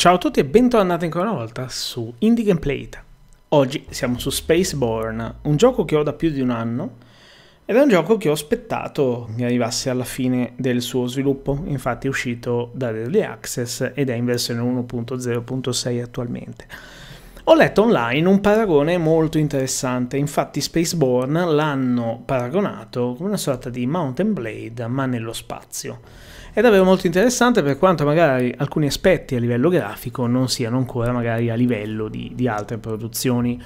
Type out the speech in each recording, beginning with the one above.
Ciao a tutti e bentornati ancora una volta su Indie Gameplay. Oggi siamo su Spaceborne, un gioco che ho da più di un anno ed è un gioco che ho aspettato mi arrivasse alla fine del suo sviluppo, infatti è uscito da Early Access ed è in versione 1.0.6 attualmente. Ho letto online un paragone molto interessante, infatti Spaceborne l'hanno paragonato come una sorta di Mountain Blade ma nello spazio. È davvero molto interessante per quanto magari alcuni aspetti a livello grafico non siano ancora magari a livello di, di altre produzioni.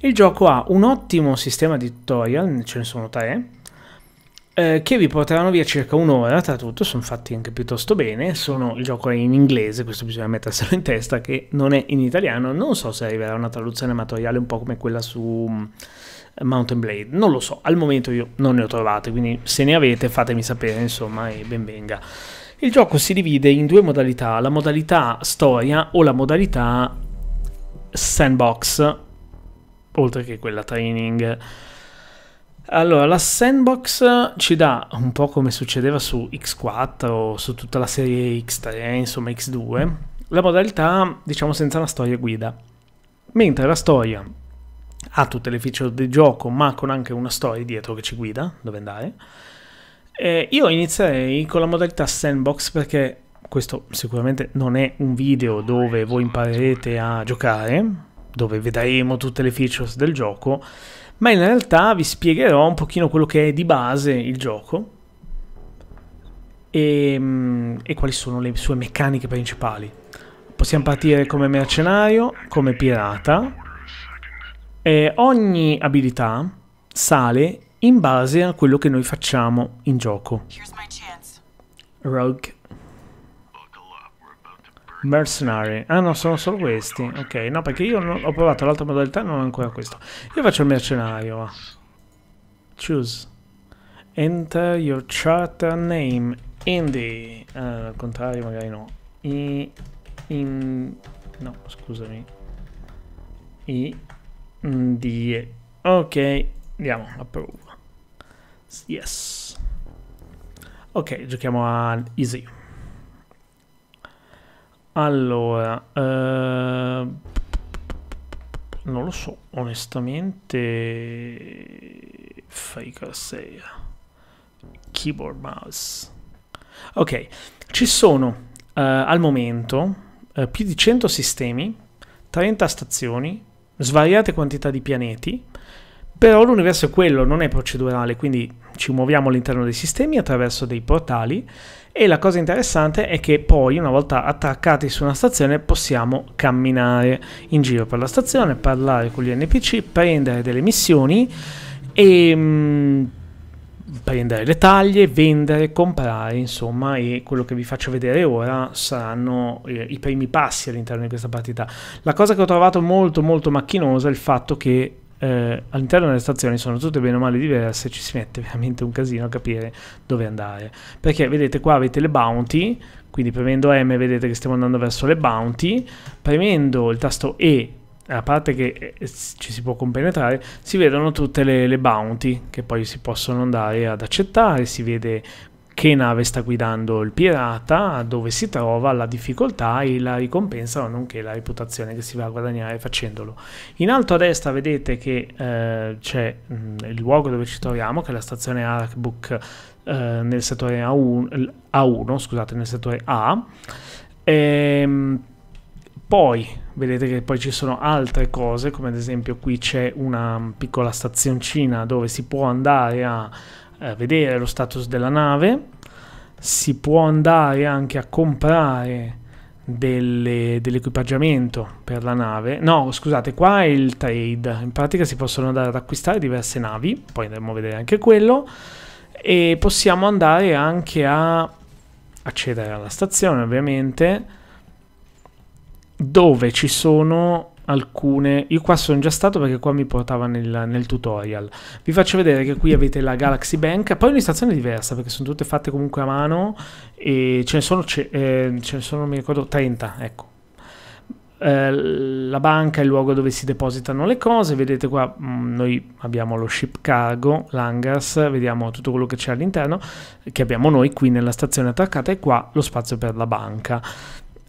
Il gioco ha un ottimo sistema di tutorial, ce ne sono tre, eh, che vi porteranno via circa un'ora, tra tutto sono fatti anche piuttosto bene, sono, il gioco è in inglese, questo bisogna metterselo in testa, che non è in italiano, non so se arriverà una traduzione amatoriale un po' come quella su Mountain Blade. Non lo so, al momento io non ne ho trovate, quindi se ne avete fatemi sapere, insomma, e ben venga. Il gioco si divide in due modalità, la modalità storia o la modalità sandbox, oltre che quella training. Allora, la sandbox ci dà un po' come succedeva su X4 o su tutta la serie X3, insomma X2, la modalità, diciamo, senza una storia guida. Mentre la storia ha tutte le feature del gioco, ma con anche una storia dietro che ci guida dove andare. Eh, io inizierei con la modalità sandbox perché questo sicuramente non è un video dove voi imparerete a giocare, dove vedremo tutte le features del gioco, ma in realtà vi spiegherò un pochino quello che è di base il gioco e, mm, e quali sono le sue meccaniche principali. Possiamo partire come mercenario, come pirata, e ogni abilità sale in base a quello che noi facciamo in gioco. Rogue. Mercenary. Ah no, sono solo questi. Ok, no, perché io non, ho provato l'altra modalità e non ho ancora questo. Io faccio il mercenario. Choose. Enter your charter name. Indie. Uh, al contrario, magari no. I, in, no, scusami. I Die. Ok, andiamo, approve. Yes. Ok, giochiamo a easy. Allora, uh, non lo so, onestamente. Faker 6. Keyboard mouse. Ok, ci sono uh, al momento uh, più di 100 sistemi, 30 stazioni, svariate quantità di pianeti, però l'universo è quello, non è procedurale, quindi ci muoviamo all'interno dei sistemi attraverso dei portali e la cosa interessante è che poi una volta attaccati su una stazione possiamo camminare in giro per la stazione, parlare con gli NPC, prendere delle missioni e mh, mm, prendere le taglie, vendere, comprare, insomma, e quello che vi faccio vedere ora saranno eh, i primi passi all'interno di questa partita. La cosa che ho trovato molto molto macchinosa è il fatto che eh, all'interno delle stazioni sono tutte bene o male diverse, ci si mette veramente un casino a capire dove andare. Perché vedete qua avete le bounty, quindi premendo M vedete che stiamo andando verso le bounty, premendo il tasto E a parte che eh, ci si può compenetrare, si vedono tutte le, le, bounty che poi si possono andare ad accettare, si vede che nave sta guidando il pirata, dove si trova, la difficoltà e la ricompensa, nonché la reputazione che si va a guadagnare facendolo. In alto a destra vedete che eh, c'è mm, il luogo dove ci troviamo, che è la stazione Arkbook eh, nel settore A1, A1, scusate, nel settore A. E, ehm, poi vedete che poi ci sono altre cose, come ad esempio qui c'è una piccola stazioncina dove si può andare a, a vedere lo status della nave, si può andare anche a comprare delle, dell'equipaggiamento per la nave. No, scusate, qua è il trade. In pratica si possono andare ad acquistare diverse navi, poi andremo a vedere anche quello. E possiamo andare anche a accedere alla stazione, ovviamente dove ci sono alcune io qua sono già stato perché qua mi portava nel, nel, tutorial. Vi faccio vedere che qui avete la Galaxy Bank poi un'istazione diversa perché sono tutte fatte comunque a mano e ce ne sono, ce, eh, ce ne sono mi ricordo 30 ecco. Eh, la banca è il luogo dove si depositano le cose vedete qua mm, noi abbiamo lo ship cargo l'hangars vediamo tutto quello che c'è all'interno che abbiamo noi qui nella stazione attaccata e qua lo spazio per la banca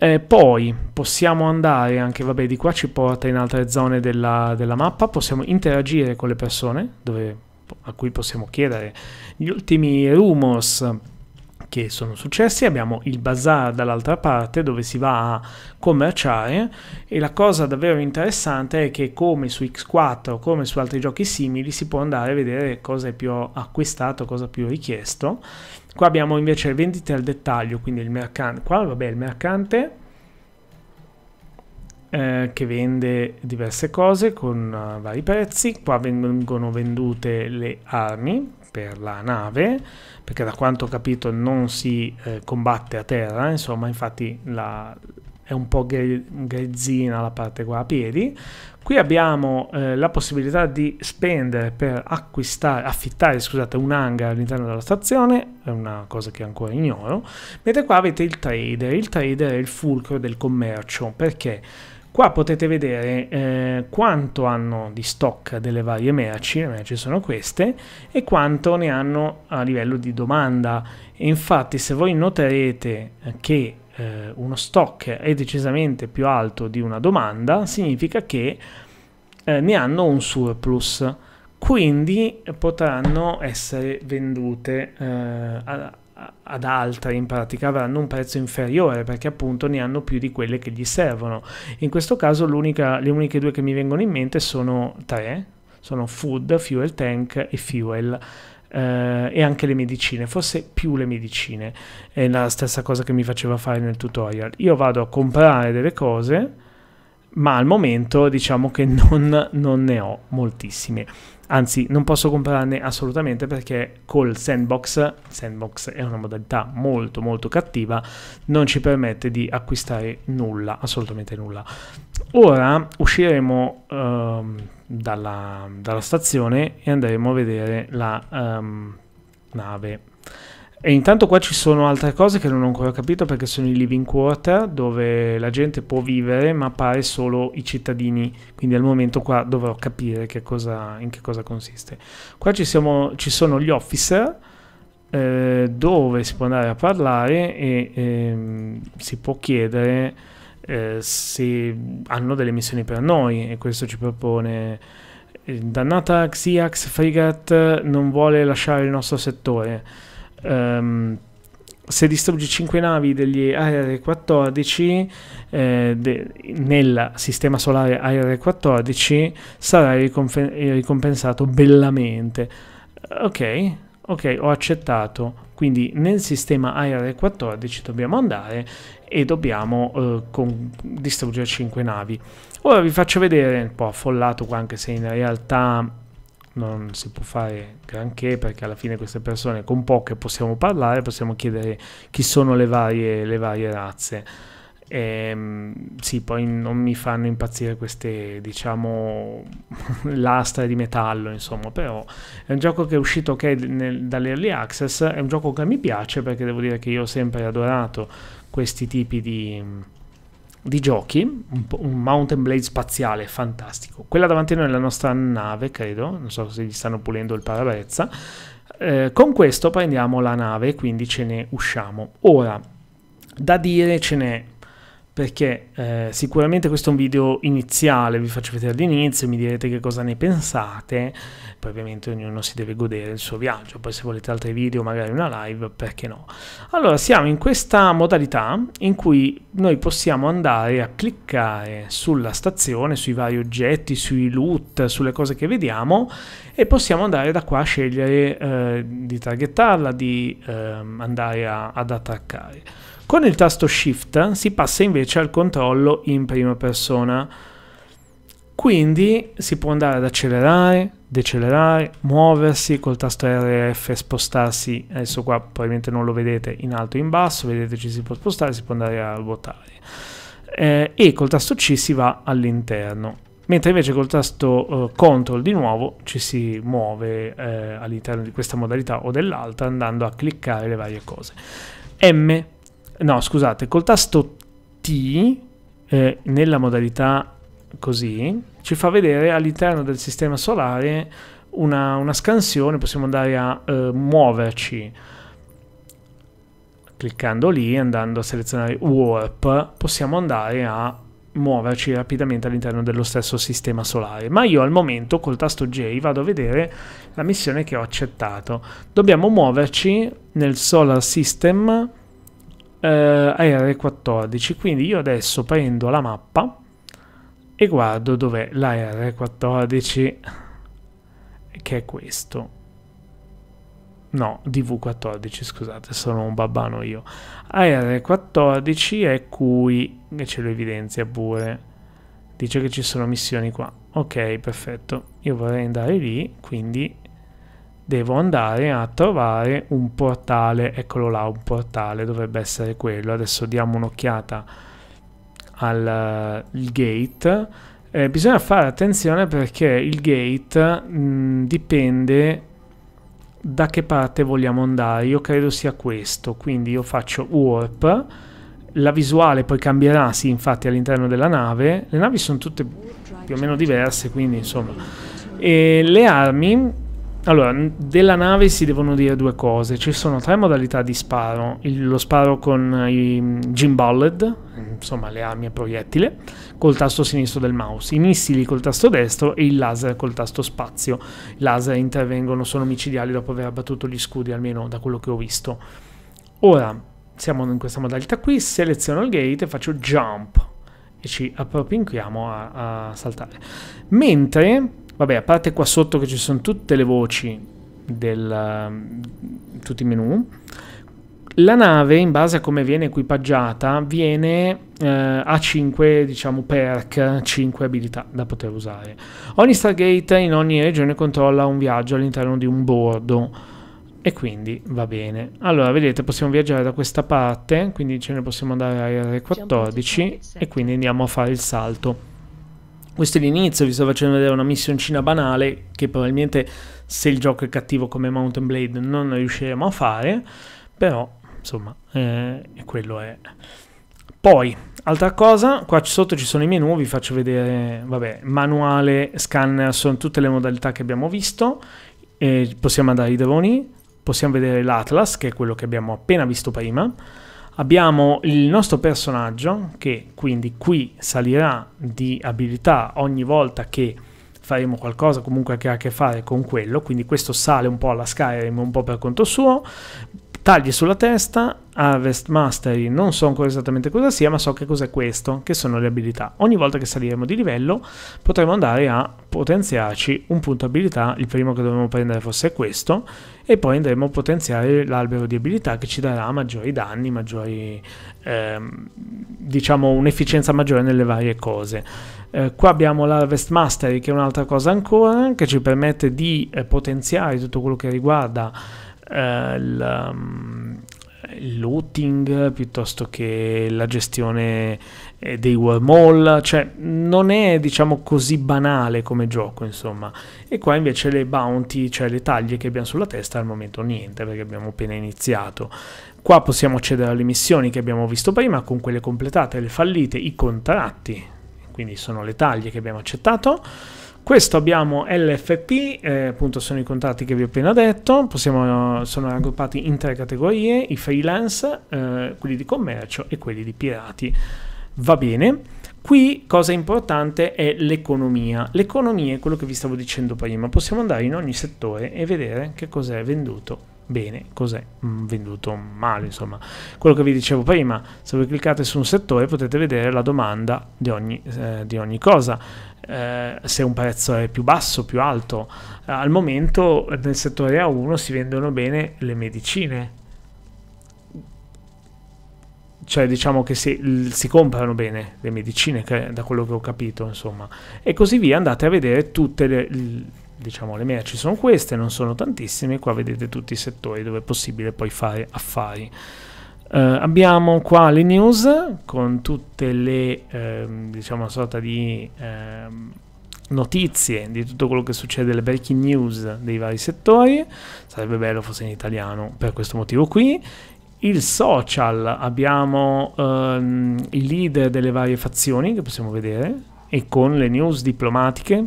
Eh, poi possiamo andare anche, vabbè, di qua ci porta in altre zone della, della mappa, possiamo interagire con le persone dove, a cui possiamo chiedere gli ultimi rumors che sono successi, abbiamo il bazar dall'altra parte dove si va a commerciare e la cosa davvero interessante è che come su X4, come su altri giochi simili, si può andare a vedere cosa è più acquistato, cosa più richiesto. Qua abbiamo invece le vendite al dettaglio, quindi il mercante, qua vabbè il mercante eh, che vende diverse cose con uh, vari prezzi, qua vengono vendute le armi per la nave, perché da quanto ho capito non si eh, combatte a terra, insomma, infatti la, è un po' grezzina la parte qua a piedi. Qui abbiamo eh, la possibilità di spendere per acquistare, affittare scusate, un hangar all'interno della stazione, è una cosa che ancora ignoro, mentre qua avete il trader, il trader è il fulcro del commercio, perché? Qua potete vedere eh, quanto hanno di stock delle varie merci, le merci sono queste, e quanto ne hanno a livello di domanda. E infatti se voi noterete che eh, uno stock è decisamente più alto di una domanda, significa che eh, ne hanno un surplus, quindi potranno essere vendute eh, a, ad altre in pratica avranno un prezzo inferiore perché appunto ne hanno più di quelle che gli servono. In questo caso le uniche due che mi vengono in mente sono tre, sono food, fuel tank e fuel. Eh, e anche le medicine, forse più le medicine, è la stessa cosa che mi faceva fare nel tutorial. Io vado a comprare delle cose, ma al momento diciamo che non, non ne ho moltissime anzi non posso comprarne assolutamente perché col sandbox, sandbox è una modalità molto molto cattiva, non ci permette di acquistare nulla, assolutamente nulla. Ora usciremo um, dalla, dalla, stazione e andremo a vedere la um, nave e intanto qua ci sono altre cose che non ho ancora capito perché sono i living quarter dove la gente può vivere ma pare solo i cittadini, quindi al momento qua dovrò capire che cosa, in che cosa consiste. Qua ci, siamo, ci sono gli officer eh, dove si può andare a parlare e eh, si può chiedere eh, se hanno delle missioni per noi e questo ci propone eh, dannata Xiax Frigate non vuole lasciare il nostro settore um, se distruggi 5 navi degli AR-14 eh, de, nel sistema solare AR-14 sarai ricompen- ricompensato bellamente. Ok, ok, ho accettato. Quindi nel sistema AR-14 dobbiamo andare e dobbiamo eh, con- distruggere 5 navi. Ora vi faccio vedere un po' affollato qua, anche se in realtà non si può fare granché perché alla fine queste persone con poche possiamo parlare, possiamo chiedere chi sono le varie, le varie razze. E, ehm, sì, poi non mi fanno impazzire queste, diciamo, lastre di metallo, insomma, però è un gioco che è uscito ok nel, dall'early access, è un gioco che mi piace perché devo dire che io ho sempre adorato questi tipi di di giochi, un, un, Mountain Blade spaziale fantastico. Quella davanti a noi è la nostra nave, credo, non so se gli stanno pulendo il parabrezza. Eh, con questo prendiamo la nave, quindi ce ne usciamo. Ora, da dire ce n'è perché eh, sicuramente questo è un video iniziale, vi faccio vedere all'inizio, mi direte che cosa ne pensate, poi ovviamente ognuno si deve godere il suo viaggio, poi se volete altri video, magari una live, perché no. Allora, siamo in questa modalità in cui noi possiamo andare a cliccare sulla stazione, sui vari oggetti, sui loot, sulle cose che vediamo e possiamo andare da qua a scegliere eh, di targettarla, di eh, andare a, ad attaccare. Con il tasto Shift si passa invece al controllo in prima persona. Quindi si può andare ad accelerare, decelerare, muoversi col tasto RF, spostarsi, adesso qua probabilmente non lo vedete in alto e in basso, vedete ci si può spostare, si può andare a ruotare. Eh, e col tasto C si va all'interno, mentre invece col tasto eh, CTRL di nuovo ci si muove eh, all'interno di questa modalità o dell'altra andando a cliccare le varie cose. M no scusate, col tasto T eh, nella modalità così ci fa vedere all'interno del sistema solare una, una scansione, possiamo andare a eh, muoverci cliccando lì, andando a selezionare Warp, possiamo andare a muoverci rapidamente all'interno dello stesso sistema solare. Ma io al momento col tasto J vado a vedere la missione che ho accettato. Dobbiamo muoverci nel Solar System eh, AR14, quindi io adesso prendo la mappa e guardo dov'è la R14 che è questo. No DV14 scusate sono un babbano io. AR14 è qui che ce lo evidenzia pure. Dice che ci sono missioni qua. Ok perfetto. Io vorrei andare lì quindi devo andare a trovare un portale eccolo là un portale dovrebbe essere quello adesso diamo un'occhiata al gate, eh, bisogna fare attenzione perché il gate mh, dipende da che parte vogliamo andare. Io credo sia questo, quindi io faccio warp. La visuale poi cambierà, sì, infatti all'interno della nave. Le navi sono tutte più o meno diverse, quindi insomma. E le armi allora, della nave si devono dire due cose. Ci sono tre modalità di sparo. Il, lo sparo con i gimballed, insomma le armi a proiettile, col tasto sinistro del mouse, i missili col tasto destro e il laser col tasto spazio. I laser intervengono, sono micidiali dopo aver abbattuto gli scudi, almeno da quello che ho visto. Ora, siamo in questa modalità qui, seleziono il gate e faccio jump e ci appropinquiamo a, a saltare. Mentre Vabbè, a parte qua sotto che ci sono tutte le voci del uh, tutti i menu, la nave in base a come viene equipaggiata viene uh, a 5 diciamo perk 5 abilità da poter usare. Ogni Stargate in ogni regione controlla un viaggio all'interno di un bordo e quindi va bene. Allora vedete possiamo viaggiare da questa parte quindi ce ne possiamo andare a R14 e quindi andiamo a fare il salto questo è l'inizio, vi sto facendo vedere una missioncina banale che probabilmente se il gioco è cattivo come Mountain Blade non riusciremo a fare, però insomma eh, quello è. Poi, altra cosa, qua sotto ci sono i menu, vi faccio vedere, vabbè, manuale, scanner, sono tutte le modalità che abbiamo visto, e possiamo andare ai droni, possiamo vedere l'Atlas, che è quello che abbiamo appena visto prima, Abbiamo il nostro personaggio che quindi qui salirà di abilità ogni volta che faremo qualcosa comunque che ha a che fare con quello, quindi questo sale un po' alla Skyrim, un po' per conto suo, tagli sulla testa, Harvest Mastery, non so ancora esattamente cosa sia, ma so che cos'è questo, che sono le abilità. Ogni volta che saliremo di livello potremo andare a potenziarci un punto abilità, il primo che dovremo prendere forse è questo, e poi andremo a potenziare l'albero di abilità che ci darà maggiori danni, maggiori, ehm, diciamo un'efficienza maggiore nelle varie cose. Eh, qua abbiamo l'Harvest Mastery che è un'altra cosa ancora, che ci permette di eh, potenziare tutto quello che riguarda eh, il, um, il looting piuttosto che la gestione eh, dei wormhole, cioè non è diciamo così banale come gioco insomma. E qua invece le bounty, cioè le taglie che abbiamo sulla testa al momento niente perché abbiamo appena iniziato. Qua possiamo accedere alle missioni che abbiamo visto prima con quelle completate, le fallite, i contratti, quindi sono le taglie che abbiamo accettato questo abbiamo LFP, eh, appunto sono i contratti che vi ho appena detto, Possiamo, sono raggruppati in tre categorie, i freelance, eh, quelli di commercio e quelli di pirati. Va bene. Qui cosa importante è l'economia. L'economia è quello che vi stavo dicendo prima. Possiamo andare in ogni settore e vedere che cos'è venduto bene, cos'è mm, venduto male, insomma. Quello che vi dicevo prima, se voi cliccate su un settore potete vedere la domanda di ogni, eh, di ogni cosa eh, se un prezzo è più basso, più alto. Eh, al momento nel settore A1 si vendono bene le medicine, cioè diciamo che si, si, comprano bene le medicine, che, da quello che ho capito, insomma, e così via. Andate a vedere tutte le, diciamo, le merci sono queste, non sono tantissime. Qua vedete tutti i settori dove è possibile poi fare affari. Uh, abbiamo qua le news con tutte le, ehm, diciamo, una sorta di ehm, notizie di tutto quello che succede, le breaking news dei vari settori. Sarebbe bello fosse in italiano per questo motivo qui. Il social, abbiamo ehm, i leader delle varie fazioni che possiamo vedere e con le news diplomatiche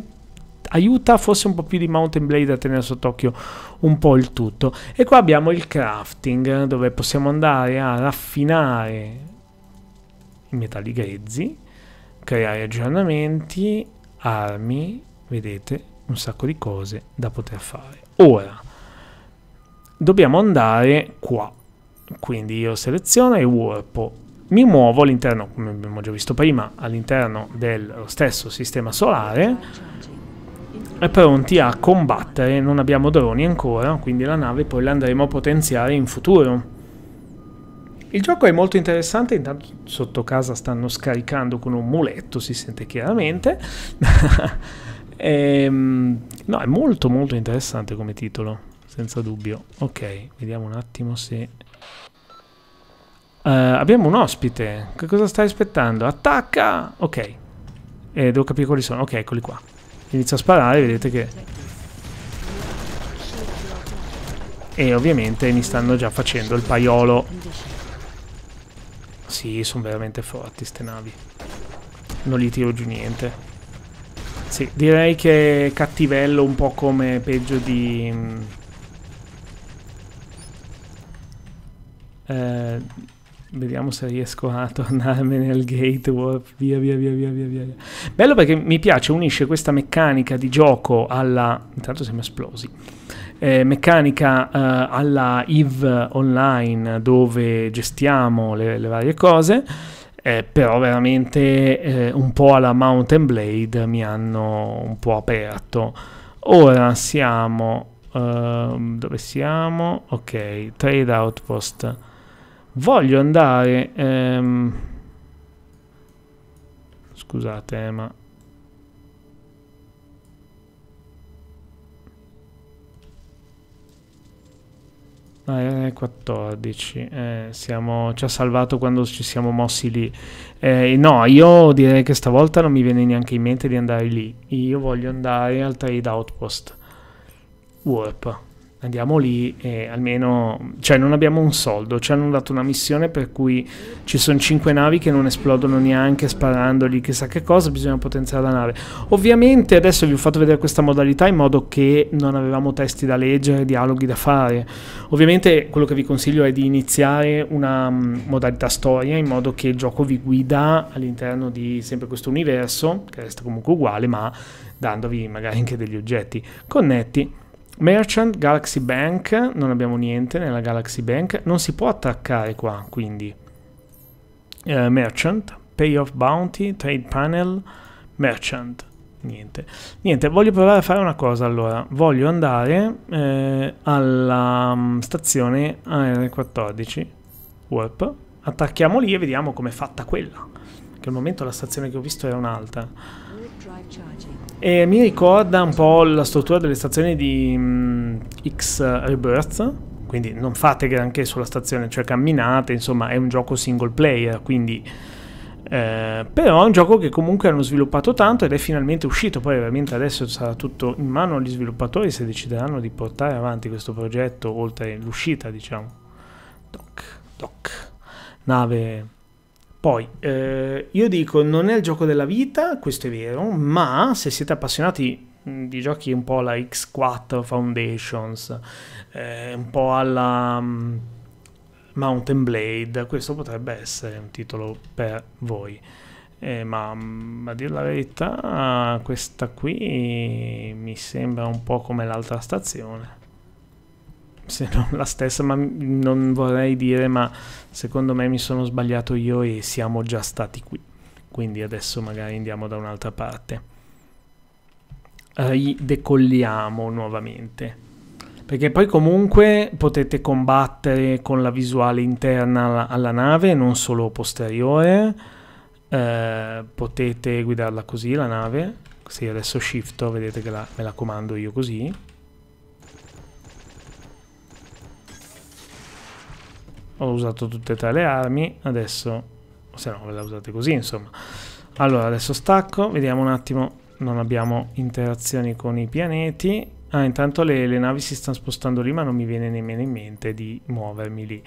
aiuta forse un po' più di Mountain Blade a tenere sott'occhio un po' il tutto. E qua abbiamo il crafting dove possiamo andare a raffinare i metalli grezzi, creare aggiornamenti, armi, vedete, un sacco di cose da poter fare. Ora, dobbiamo andare qua. Quindi io seleziono e warpo. Mi muovo all'interno, come abbiamo già visto prima, all'interno dello stesso sistema solare pronti a combattere. Non abbiamo droni ancora, quindi la nave poi la andremo a potenziare in futuro. Il gioco è molto interessante, intanto sotto casa stanno scaricando con un muletto, si sente chiaramente. e, ehm, no, è molto molto interessante come titolo, senza dubbio. Ok, vediamo un attimo se... Uh, abbiamo un ospite, che cosa stai aspettando? Attacca! Ok, eh, devo capire quali sono. Ok, eccoli qua. Inizio a sparare, vedete che... E ovviamente mi stanno già facendo il paiolo sì, sono veramente forti ste navi. Non gli tiro giù niente. Sì, direi che è cattivello un po' come peggio di... Mm, eh, vediamo se riesco a tornarmene al gate warp. Via, via, via, via, via, via. Bello perché mi piace, unisce questa meccanica di gioco alla... Intanto siamo esplosi eh, meccanica eh, alla EVE online dove gestiamo le, le varie cose, eh, però veramente eh, un po' alla Mountain Blade mi hanno un po' aperto. Ora siamo... Uh, dove siamo? Ok, Trade Outpost. Voglio andare... Um, scusate, ma Ah, è 14, eh, siamo, ci ha salvato quando ci siamo mossi lì. Eh, no, io direi che stavolta non mi viene neanche in mente di andare lì. Io voglio andare al trade outpost. Warp andiamo lì e almeno, cioè non abbiamo un soldo, ci hanno dato una missione per cui ci sono cinque navi che non esplodono neanche sparandogli chissà che cosa, bisogna potenziare la nave. Ovviamente adesso vi ho fatto vedere questa modalità in modo che non avevamo testi da leggere, dialoghi da fare. Ovviamente quello che vi consiglio è di iniziare una um, modalità storia in modo che il gioco vi guida all'interno di sempre questo universo, che resta comunque uguale, ma dandovi magari anche degli oggetti connetti Merchant, Galaxy Bank, non abbiamo niente nella Galaxy Bank, non si può attaccare qua, quindi uh, Merchant, Payoff Bounty, Trade Panel, Merchant, niente. Niente, voglio provare a fare una cosa allora, voglio andare eh, alla um, stazione AR14, Warp, attacchiamo lì e vediamo com'è fatta quella, che al momento la stazione che ho visto era un'altra. E mi ricorda un po' la struttura delle stazioni di um, X Rebirth, quindi non fate granché sulla stazione, cioè camminate, insomma è un gioco single player, quindi... Eh, però è un gioco che comunque hanno sviluppato tanto ed è finalmente uscito, poi ovviamente adesso sarà tutto in mano agli sviluppatori se decideranno di portare avanti questo progetto oltre l'uscita, diciamo. Doc, doc, nave poi, eh, io dico, non è il gioco della vita, questo è vero, ma se siete appassionati di giochi un po' alla X4 Foundations, eh, un po' alla um, Mountain Blade, questo potrebbe essere un titolo per voi. Eh, ma mm, a dire la verità, questa qui mi sembra un po' come l'altra stazione se non la stessa, ma non vorrei dire, ma secondo me mi sono sbagliato io e siamo già stati qui. Quindi adesso magari andiamo da un'altra parte. Ridecolliamo nuovamente. Perché poi comunque potete combattere con la visuale interna alla, alla nave, non solo posteriore. Eh, potete guidarla così la nave. Se adesso shifto, vedete che la, me la comando io così ho usato tutte e tre le armi, adesso, se no ve le usate così insomma. Allora adesso stacco, vediamo un attimo, non abbiamo interazioni con i pianeti. Ah, intanto le, le navi si stanno spostando lì, ma non mi viene nemmeno in mente di muovermi lì.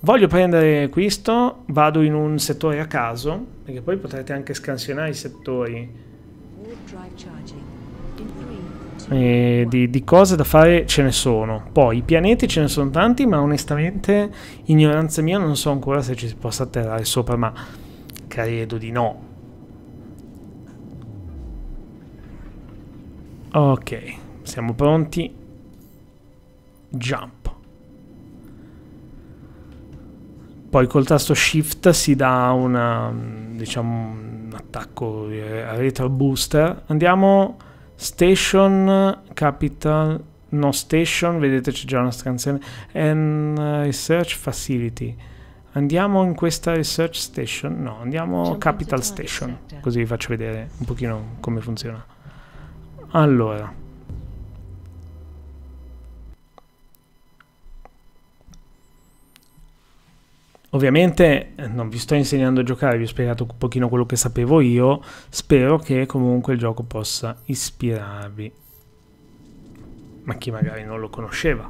Voglio prendere questo, vado in un settore a caso, perché poi potrete anche scansionare i settori. E di, di, cose da fare ce ne sono. Poi i pianeti ce ne sono tanti, ma onestamente, ignoranza mia, non so ancora se ci si possa atterrare sopra, ma credo di no. Ok, siamo pronti. Jump. Poi col tasto Shift si dà una, diciamo, un attacco a retro booster. Andiamo Station Capital, no Station, vedete c'è già una scansione, and Research Facility. Andiamo in questa Research Station? No, andiamo Capital Station, così vi faccio vedere un pochino come funziona. Allora, Ovviamente eh, non vi sto insegnando a giocare, vi ho spiegato un pochino quello che sapevo io, spero che comunque il gioco possa ispirarvi. Ma chi magari non lo conosceva.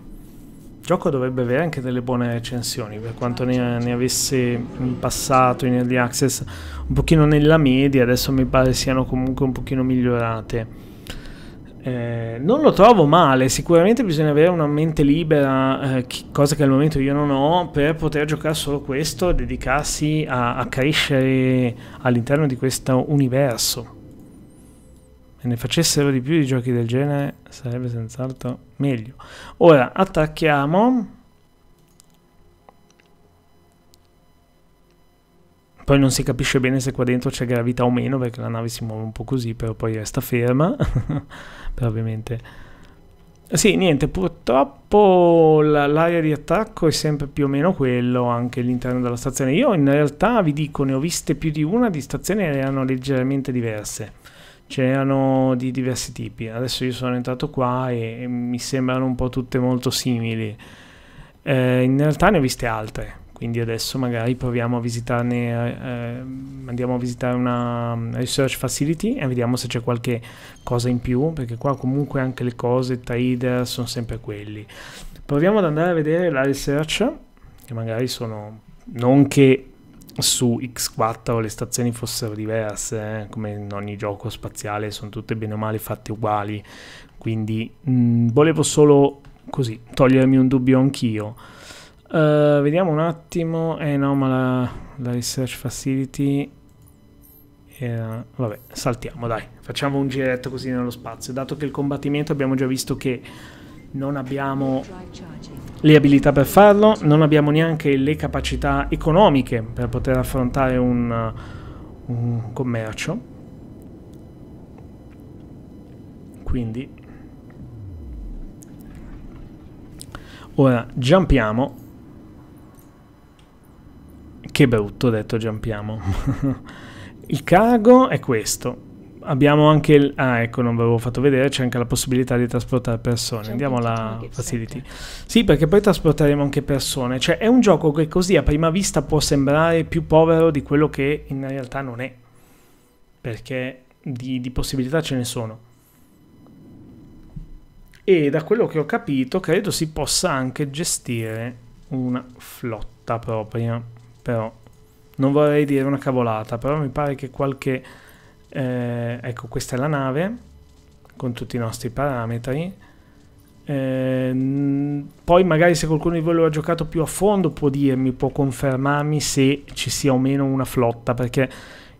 Il gioco dovrebbe avere anche delle buone recensioni, per quanto ne, ne avesse in passato in early access un pochino nella media, adesso mi pare siano comunque un pochino migliorate. Eh, non lo trovo male, sicuramente bisogna avere una mente libera, eh, cosa che al momento io non ho, per poter giocare solo questo e dedicarsi a, a crescere all'interno di questo universo. E ne facessero di più di giochi del genere sarebbe senz'altro meglio. Ora attacchiamo Poi non si capisce bene se qua dentro c'è gravità o meno perché la nave si muove un po' così, però poi resta ferma. però ovviamente... Sì, niente, purtroppo l'area di attacco è sempre più o meno quello anche all'interno della stazione. Io in realtà vi dico, ne ho viste più di una di stazioni che erano leggermente diverse. C'erano di diversi tipi. Adesso io sono entrato qua e, e mi sembrano un po' tutte molto simili. Eh, in realtà ne ho viste altre quindi adesso magari proviamo a visitarne, eh, andiamo a visitare una research facility e vediamo se c'è qualche cosa in più, perché qua comunque anche le cose, trader, sono sempre quelli. Proviamo ad andare a vedere la research, che magari sono, non che su X4 le stazioni fossero diverse, eh, come in ogni gioco spaziale, sono tutte bene o male fatte uguali, quindi mh, volevo solo così togliermi un dubbio anch'io. Uh, vediamo un attimo. Eh no, ma la, la research facility. Era... Vabbè, saltiamo, dai. Facciamo un giretto così nello spazio. Dato che il combattimento abbiamo già visto che non abbiamo le abilità per farlo, non abbiamo neanche le capacità economiche per poter affrontare un, un commercio. Quindi ora jumpiamo che brutto, ho detto giampiamo. il cargo è questo. Abbiamo anche il... Ah, ecco, non ve l'avevo fatto vedere, c'è anche la possibilità di trasportare persone. Andiamo alla facility. Sì, perché poi trasporteremo anche persone. Cioè, è un gioco che così a prima vista può sembrare più povero di quello che in realtà non è. Perché di, di possibilità ce ne sono. E da quello che ho capito, credo si possa anche gestire una flotta propria però non vorrei dire una cavolata, però mi pare che qualche... Eh, ecco, questa è la nave con tutti i nostri parametri. Eh, poi magari se qualcuno di voi lo ha giocato più a fondo può dirmi, può confermarmi se ci sia o meno una flotta, perché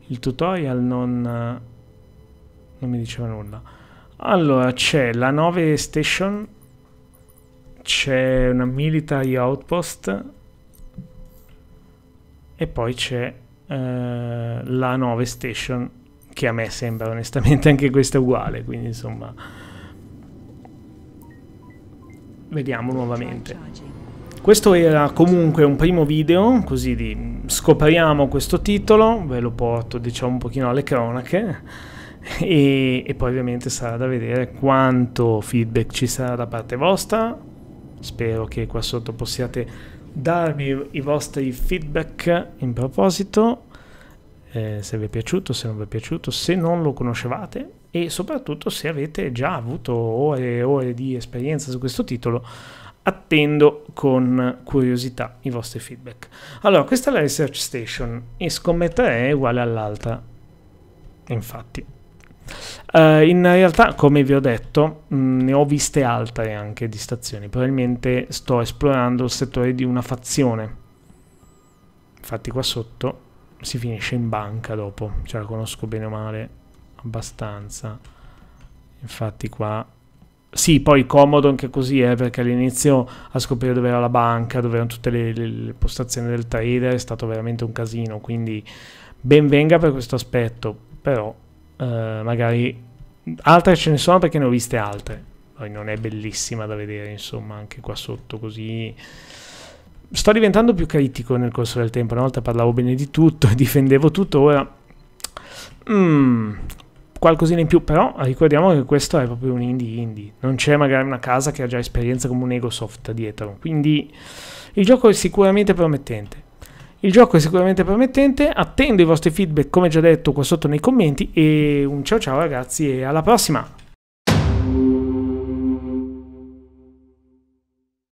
il tutorial non, non mi diceva nulla. Allora, c'è la 9 station, c'è una military outpost, e poi c'è eh, la 9 Station che a me sembra onestamente anche questa uguale quindi insomma vediamo nuovamente. Questo era comunque un primo video così di scopriamo questo titolo ve lo porto diciamo un pochino alle cronache e, e poi ovviamente sarà da vedere quanto feedback ci sarà da parte vostra. Spero che qua sotto possiate darmi i vostri feedback in proposito, eh, se vi è piaciuto, se non vi è piaciuto, se non lo conoscevate e soprattutto se avete già avuto ore e ore di esperienza su questo titolo. Attendo con curiosità i vostri feedback. Allora, questa è la Research Station e scommetterei è uguale all'altra. Infatti. Uh, in realtà, come vi ho detto, mh, ne ho viste altre anche di stazioni. Probabilmente sto esplorando il settore di una fazione. Infatti, qua sotto si finisce in banca dopo. Cioè, la conosco bene o male abbastanza. Infatti, qua sì, poi comodo anche così, eh, perché all'inizio a scoprire dove era la banca, dove erano tutte le, le, le postazioni del trader, è stato veramente un casino. Quindi, ben venga per questo aspetto, però eh, magari altre ce ne sono perché ne ho viste altre. Poi non è bellissima da vedere, insomma, anche qua sotto così. Sto diventando più critico nel corso del tempo. Una volta parlavo bene di tutto, difendevo tutto, ora. Mm, qualcosina in più, però ricordiamo che questo è proprio un indie indie, non c'è magari una casa che ha già esperienza come un Egosoft dietro, quindi il gioco è sicuramente promettente. Il gioco è sicuramente promettente, attendo i vostri feedback come già detto qua sotto nei commenti e un ciao ciao ragazzi e alla prossima!